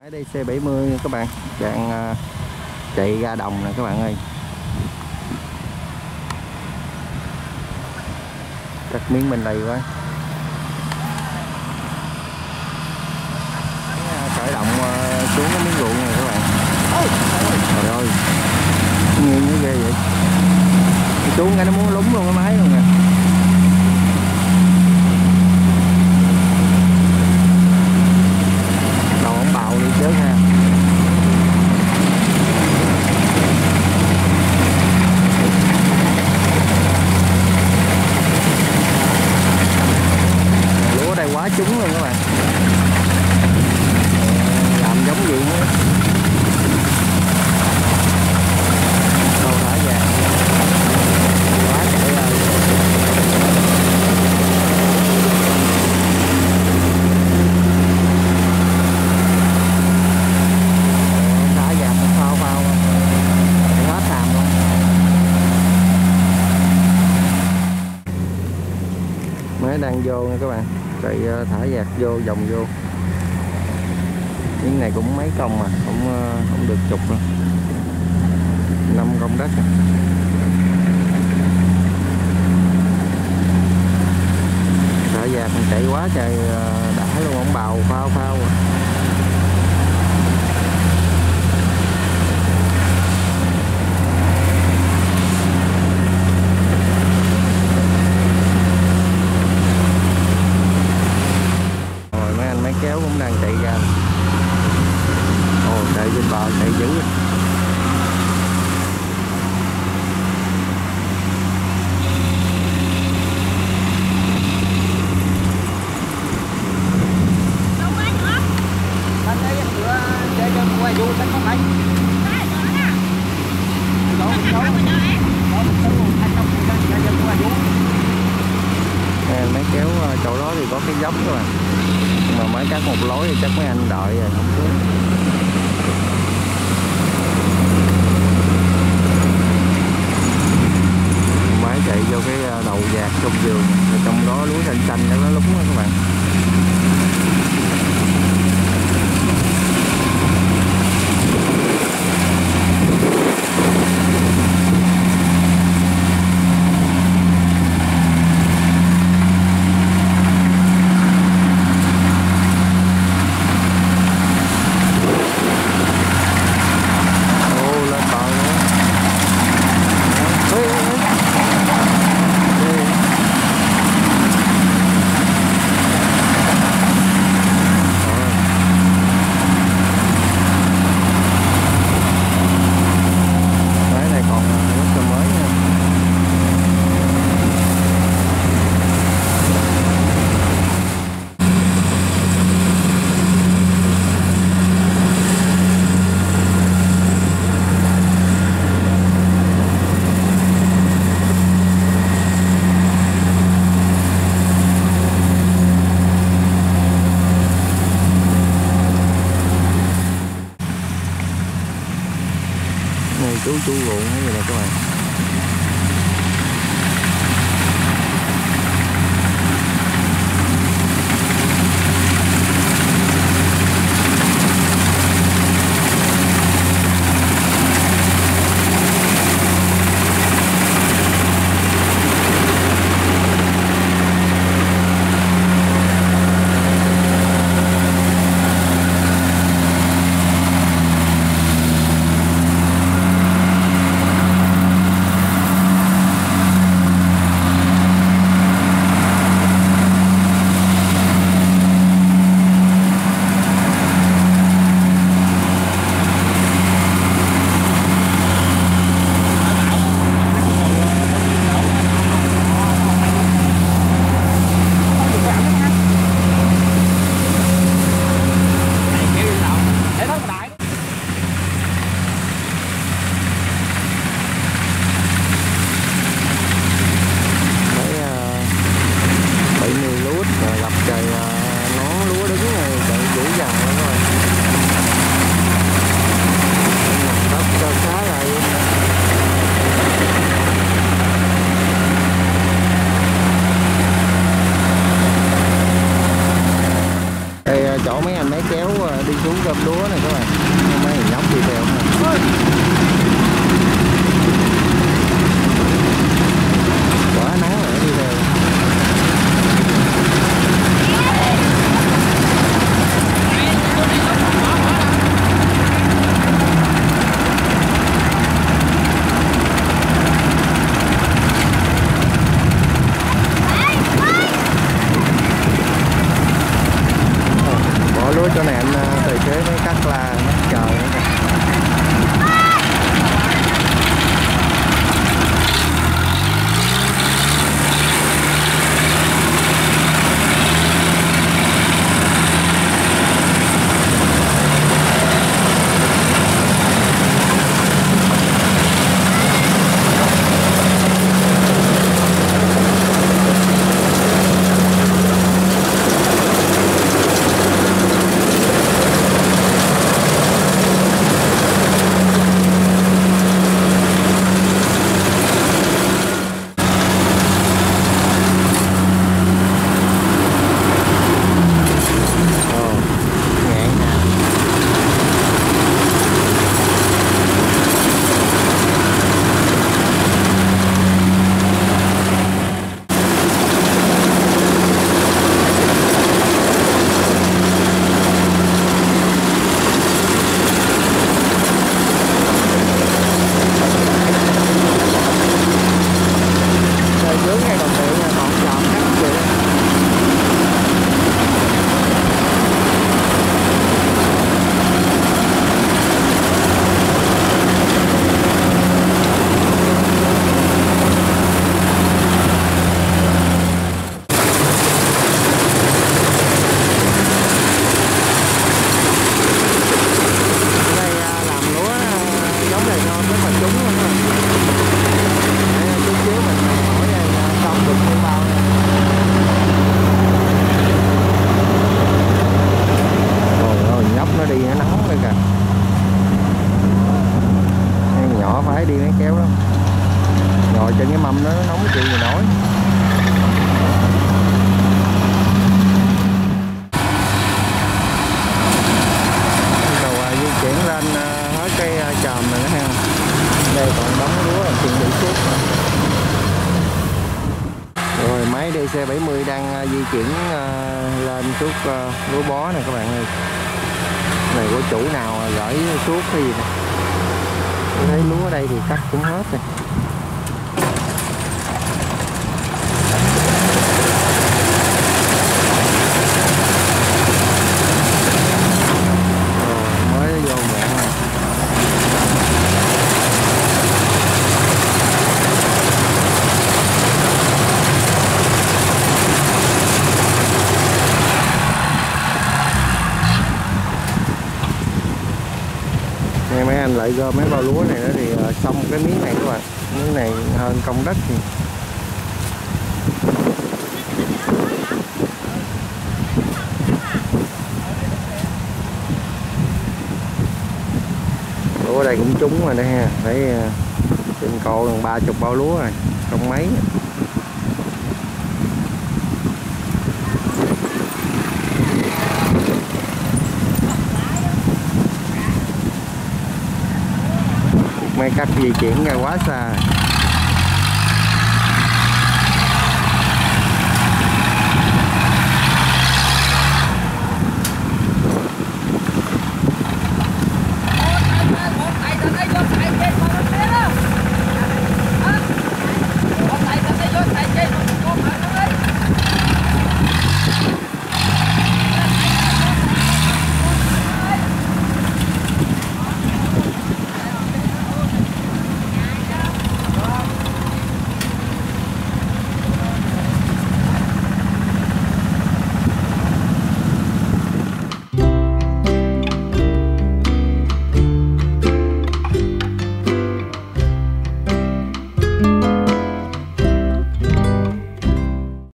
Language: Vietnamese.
Ở đây C70 các bạn. Đang à, chạy ra đồng nè các bạn ơi. Cắt miếng bên đây quá. À, khởi động à, xuống cái miếng ruộng này các bạn. Trời ơi. Nghiêng nó ghê vậy. Xuống cái nó muốn lúng luôn cái máy luôn nè đầu ổng bạo đi trước ha lúa ở đây quá trúng luôn các bạn làm giống gì nữa đâu thả vàng quá chạy rồi thả vàng phao phao hết hàm luôn mới đang vô nha các bạn chạy ờ, thả vạt vô, vòng vô những này cũng mấy công mà, không ờ, không được chục đâu năm công đất à. sợ dạt chạy quá trời ờ, đã luôn, ông bào phao phao à. rồi mấy anh máy kéo cũng đang chạy ra ồ chạy trên bờ chạy dữ à. Mấy anh máy kéo ờ, chỗ đó thì có cái dốc các bạn nhưng mà mới cắt một lối thì chắc mấy anh đợi rồi, không xuống máy chạy vô cái à, đầu dạt trong vườn trong đó lúa xanh xanh nó lúng đó các bạn ô lên bờ luôn Ê, ê, ê. Ê. Ờ. Máy này còn rất là mới nha này chú ruộng cái gì nè các bạn. Cho lúa chỗ này anh tài xế với các là nó chờ nữa kìa. Ồ, ngạn nè. Trời dưới ngay đồng tiền nha, còn chọn cắt vậy đó. Ở đây à, làm lúa à, giống này ngon rất là trúng luôn á Để chút xíu mình hỏi đây à, xong được bao bao nè Trời ơi nhóc nó đi nó nóng đây kìa Em nhỏ phải đi mấy kéo lắm Ngồi trên cái mâm nó nóng chịu gì nổi đầu à, di chuyển lên à, hết cái à, chòm này nữa ha. Đây còn đóng lúa chuẩn bị suốt rồi máy DC70 đang à, di chuyển à, lên chút lúa bó nè các bạn ơi. Này của chủ nào gửi suốt cái gì nè. Thấy lúa ở đây thì cắt cũng hết rồi mới vô mẹ rồi Nghe mấy anh lại gom mấy bao lúa này nữa thì ờ, xong cái miếng này các bạn. Miếng này hơn công đất thì. Lúa ở đây cũng trúng rồi đây ha. Thấy ờ, trên cầu gần ba chục bao lúa rồi, không mấy. Mấy cách di chuyển ra quá xa.